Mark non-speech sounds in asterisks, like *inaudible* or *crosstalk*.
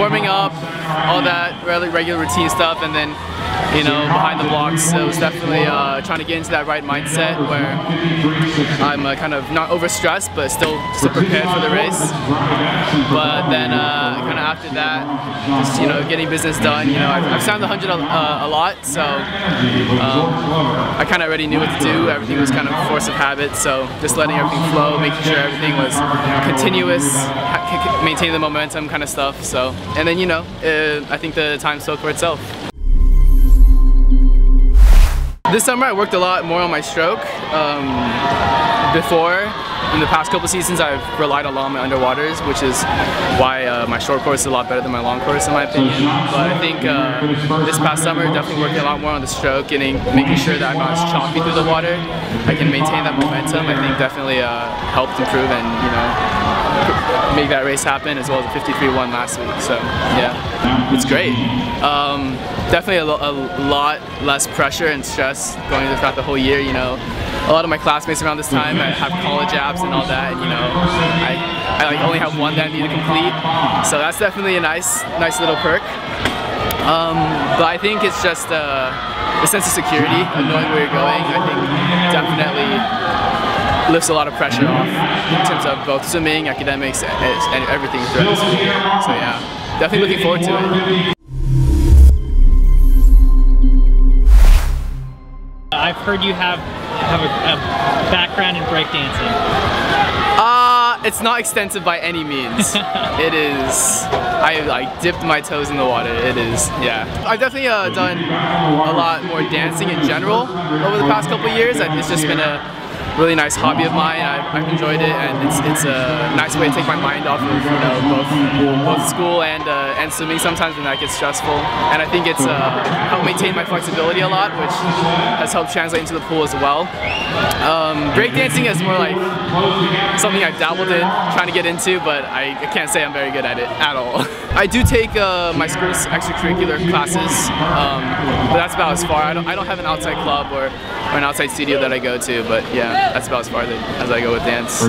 Warming up, all that regular routine stuff, and then you know, behind the blocks. So was definitely uh, trying to get into that right mindset where I'm uh, kind of not overstressed, but still still prepared for the race. But then uh, kind of after that, just you know, getting business done. You know, I've, I've the hundred a, uh, a, lot, so um, I kind of already knew what to do. Everything was kind of force of habit, so just letting everything flow, making sure everything was continuous, maintaining the momentum, kind of stuff. So, and then you know, I think the time spoke for itself. This summer I worked a lot more on my stroke. Um, before, in the past couple seasons, I've relied a lot on my underwaters, which is why uh, my short course is a lot better than my long course in my opinion. But I think uh, this past summer, definitely working a lot more on the stroke, getting, making sure that I'm not choppy through the water. I can maintain that momentum. I think definitely uh, helped improve and you know make that race happen as well as the 53-1 last week. So yeah, it's great. Um, definitely a, a, lot less pressure and stress going throughout the whole year. You know, a lot of my classmates around this time I have college apps and all that, and you know, I, I like only have one that I need to complete. So that's definitely a nice, nice little perk. Um, but I think it's just uh, the sense of security of knowing where you're going. I think definitely lifts a lot of pressure off in terms of both swimming, academics, and everything throughout. So yeah, definitely looking forward to it. I've heard you have have a, a background in breakdancing. Uh, it's not extensive by any means. *laughs* it is, I like dipped my toes in the water. It is, yeah. I've definitely uh, done a lot more dancing in general over the past couple years. It's just been a really nice hobby of mine. I've, I've, enjoyed it, and it's it's a nice way to take my mind off of you know both both school and uh, and swimming sometimes when that gets stressful. And I think it's uh, helped maintain my flexibility a lot, which has helped translate into the pool as well. Um, breakdancing is more like something I've dabbled in, trying to get into, but I, I can't say I'm very good at it at all. *laughs* I do take uh, my school's extracurricular classes, um, but that's about as far. I don't, I don't have an outside club or, or an outside studio that I go to, but yeah, that's about as far as I go with dance.